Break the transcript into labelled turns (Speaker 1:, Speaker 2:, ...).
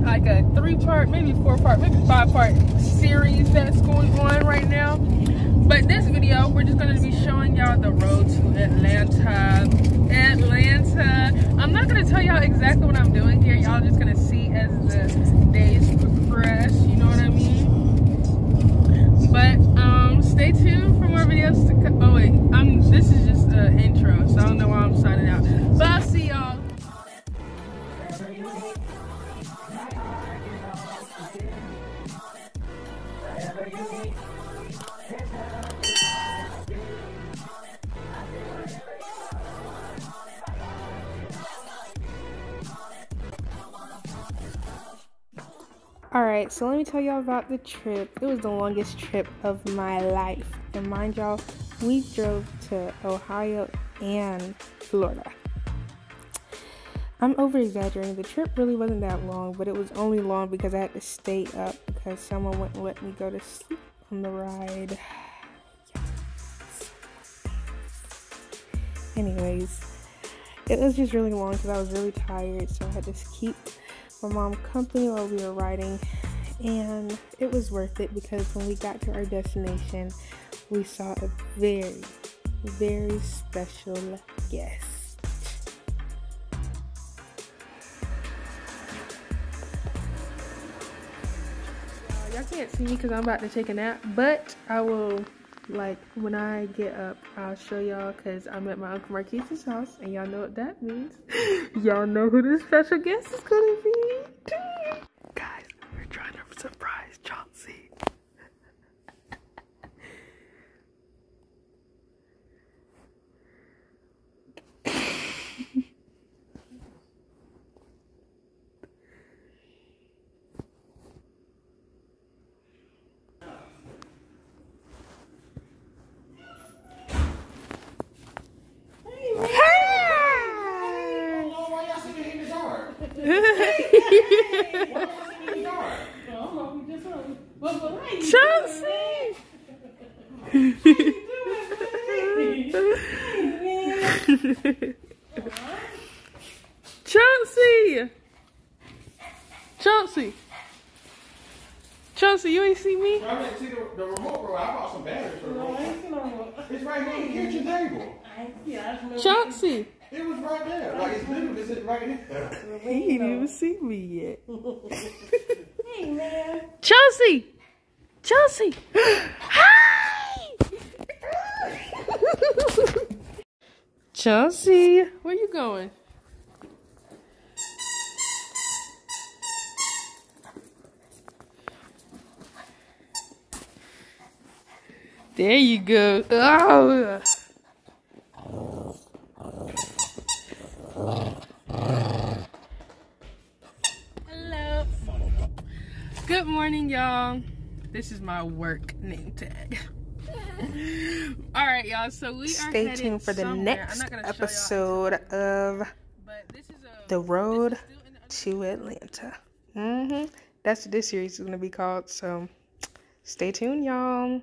Speaker 1: like a three part, maybe four part, maybe five part series that's going on right now. But this video, we're just gonna be showing y'all the road to Atlanta. Atlanta. I'm not gonna tell y'all exactly what I'm doing here. Y'all just gonna see as the days progress. You know what I mean? But um, stay tuned for more videos to come. Oh wait, I'm. This is just an intro, Alright, so let me tell y'all about the trip. It was the longest trip of my life. And mind y'all, we drove to Ohio and Florida. I'm over exaggerating. The trip really wasn't that long, but it was only long because I had to stay up because someone wouldn't let me go to sleep on the ride. Anyways, it was just really long because I was really tired, so I had to keep my mom company while we were riding, and it was worth it because when we got to our destination, we saw a very, very special guest. Y'all can't see me because I'm about to take a nap, but I will like when I get up, I'll show y'all because I'm at my Uncle Marquise's house and y'all know what that means. y'all know who the special guest is gonna be. Chelsea! Chelsea! Chelsea! Chelsea, you ain't see me?
Speaker 2: I didn't see the, the remote, bro. I bought some batteries for the remote. It's right here in the kitchen table.
Speaker 1: Chelsea!
Speaker 2: It was right there. Like it's literally sitting right here.
Speaker 1: He didn't even see me yet.
Speaker 3: Hey, man.
Speaker 1: Chelsea! Chelsea! Hi! Chelsea, where you going? There you go. Oh. Good morning, y'all. This is my work name tag. All right, y'all. So we are
Speaker 3: Stay tuned for the
Speaker 1: somewhere.
Speaker 3: Next
Speaker 1: not gonna show y'all
Speaker 3: episode of
Speaker 1: but this is a-
Speaker 3: The Road
Speaker 1: the-
Speaker 3: to Atlanta. hmm That's what this series is going to be called. So stay tuned, y'all.